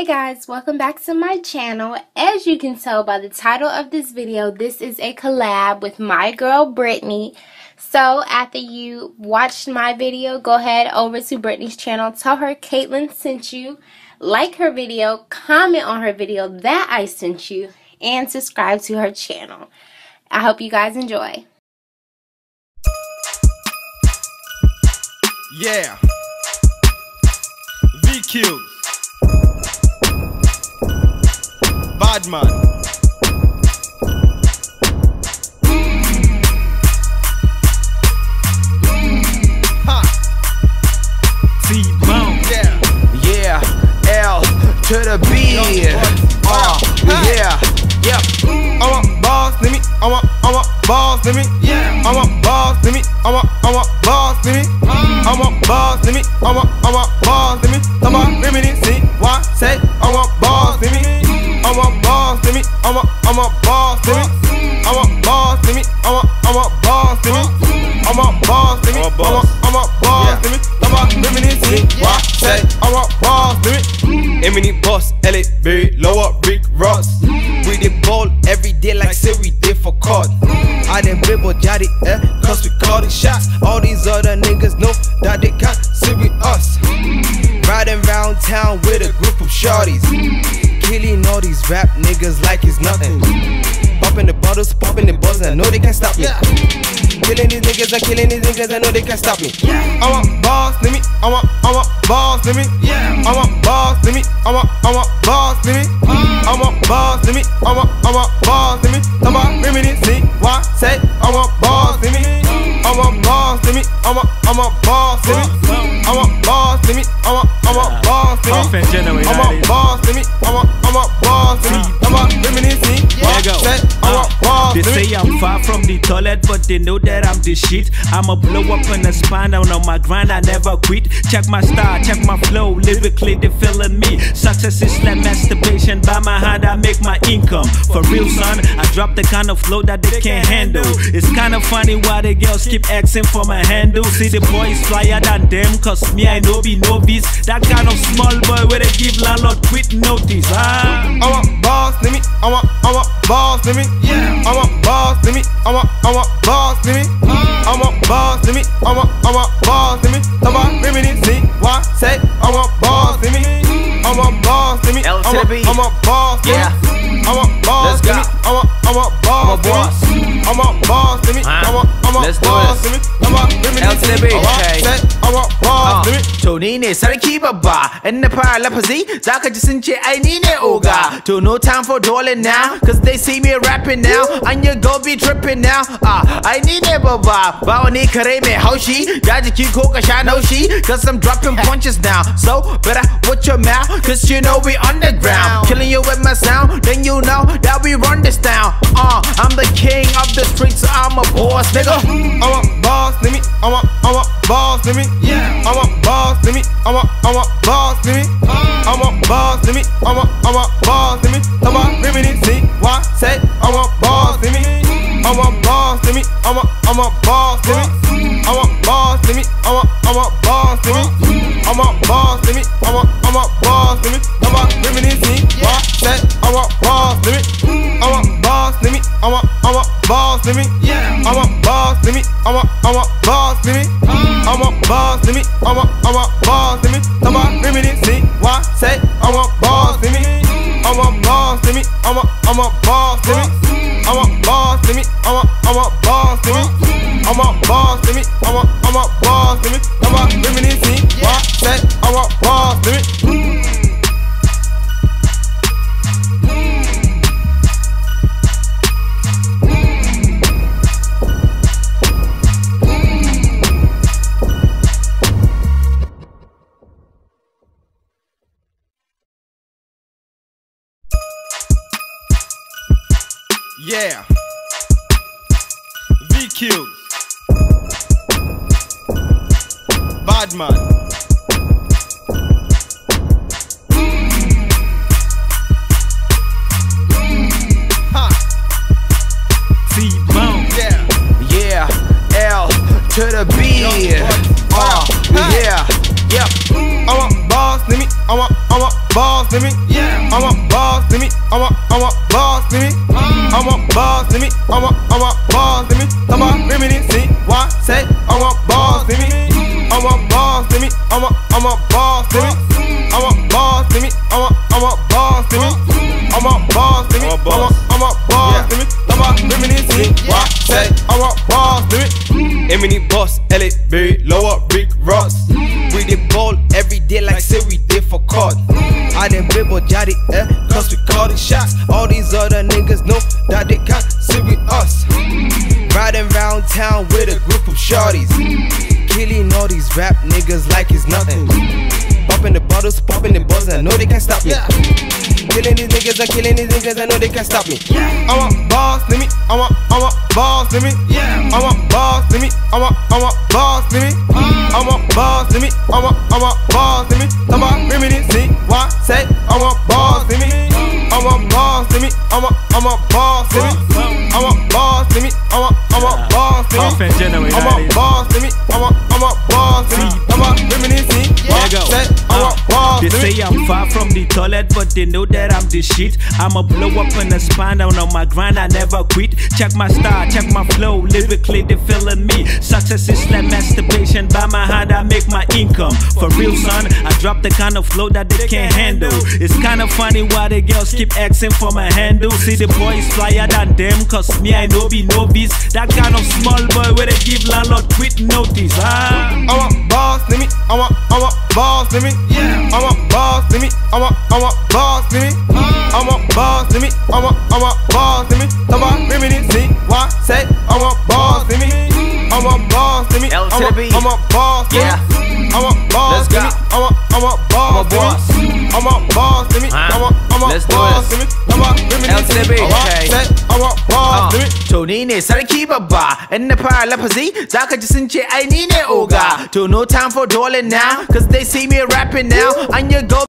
Hey guys, welcome back to my channel. As you can tell by the title of this video, this is a collab with my girl Brittany. So after you watched my video, go ahead over to Brittany's channel. Tell her Caitlin sent you. Like her video, comment on her video that I sent you, and subscribe to her channel. I hope you guys enjoy. Yeah. V Bad man. Yeah. Yeah, L to the B. Uh, yeah, yep. I want balls, let me. I want, I want balls, let me. Yeah. I want balls, let me. I want, I want balls, balls, let me. I want, I want balls, let me. I want balls, let me. I want, I want balls, let me. I want balls, let me. I want want, balls. I want balls, let me. Come on, remedy, see why say I want balls, let me. Emily Boss, LA Berry, lower Rick all these rap niggas like it's nothing. Popping the bottles, popping the bottles, I know they can't stop me. Killing these niggas, I'm killing these niggas, I know they can't stop me. I want balls, let me. I want, I want balls, let me. Yeah. I want balls, let me. I want, I want balls, let me. I want balls, let me. I want, I want balls, let me. Come on, remedy, see why say I want balls, let me. I want balls, let me. I want, I want balls, let me. I want balls, let me. I want, I want balls, let me. I want balls, toilet, but they know that I'm the shit. I'ma blow up in the spine, I'm on my grind, I never quit. Check my style, check my flow, lyrically they feeling me. Success is like masturbation, by my hand I make my income. For real, son, I drop the kind of flow that they can't handle. It's kinda funny why the girls keep asking for my handle. See the boys flyer than them, cause me I know be novice. That kind of small boy where they give landlord quit notice. Ah. I want balls, let me. I want, I want balls, let me. Yeah. I want balls, let me. I want, I want balls, let me. I want balls, let me. I want, I want balls, let me. Come on, remedy, see why say I want balls, let me. I want balls, let me. I the want, B. I want balls, let Yeah. me. I want balls, Let's let me. go. I want, I want balls, I'm a boss. let me. I want balls, let me. I Huh? want, I want Let's do balls, this. let me. Come on, remedy, see why ni ne sarki babba. In na fara lafazi zaka ji sun ce ai ni ne oga. To no time for dawling now cause they see me rapping now and you go be tripping now. Ah ai ni ne babba. Ba wani kare mai haushi ya jiki ko ka sha naushi cause I'm dropping punches now. So better watch your mouth cause you know we underground. Killing you with my sound then you know that we run this down uh I'm the king of the streets so I'm a boss nigga. I want balls, let me. I want, I want balls, let me. Yeah. I want balls, let me. I want, I want balls, let me. I want balls, let me. I want, I want balls, let me. On, remedy, see why say I want balls, let me. I want balls, let me. I want, I want balls, let me. I want balls, let me. Let me. I want balls, let me. I want, I want balls, let me. Come on, remedy, see why say I want balls, let me. I want balls, let me. I want, I want balls, let me. I want balls, let me. I want, I want balls, let me. I want balls, let me. I want, I want balls, let me. Come on, remedy, see why say I want balls, Yeah. V kills. Bad. Ha. T-Bone. Yeah. Yeah, L to the B. Uh, yeah, yep. I want balls, let me. I want, I want balls, let me. Yeah. I'm a boss to me. I'm a, I'm a boss to me. I'm a boss me. I'm a, I'm a boss to me. Come on, reminiscing. Why say I'm a boss to me? I'm a boss to me. I'm a, I'm a boss to me. I'm a boss to me. I'm a, I'm a boss to me. I'm a boss to me. I'm a, I'm a boss to me. Come on, reminiscing. Why say I'm a boss to me? Eminem Boss, Elliot Berry, Lower Rick Ross. We did ball every day like say we did for court. I done dribble jotty, eh, cause we call these shots. All these other niggas know that can't stop me. I'm a boss to me. I'm a, I'm a boss to me. I'm a boss to me. I'm a, I'm a boss to me. I'm a boss to me. I'm a, I'm a boss to me. Come on, reminiscing. Why say I'm a boss to me? I'm a boss to me. I'm a, I'm a boss to me. I'm a boss to me. I'm a, I'm a boss to me. A is. boss to me. I'm a, I'm a boss to me. Come on, reminiscing. Why There you go. say I'm a boss They say I'm far from the toilet, but they know that I'm the shit. I'ma blow up in the spine down on my grind, I never quit. Check my style, check my flow, lyrically they feeling me. Success is like masturbation, by my hand I make my income. For real, son, I drop the kind of flow that they can't handle. It's kinda funny why the girls keep asking for my handle. See the boys flyer than them, cause me I know be novice. That kind of small boy where they give landlord quit notice, ah. I want a boss to me. I want, I want a boss to me. Yeah, I want a boss to me. I'm a, I'm a boss to me. I'm a boss to me. I'm a, I'm a boss to me. Come on, reminiscing. Why say I'm a boss to me? I'm a boss to me. I'm a. I'm a boss me. I'm a boss Let's to go. me. I'm a, I'm a boss to me. I'm a boss to me. I'm a, I'm a boss this. me. Come on, reminiscing. B, Why okay. say I'm a boss me? To ni ne sarki babba in na fara lafazi zaka ji sun ce ai ni ne oga to no time for dole now cause they see me rapping now and you go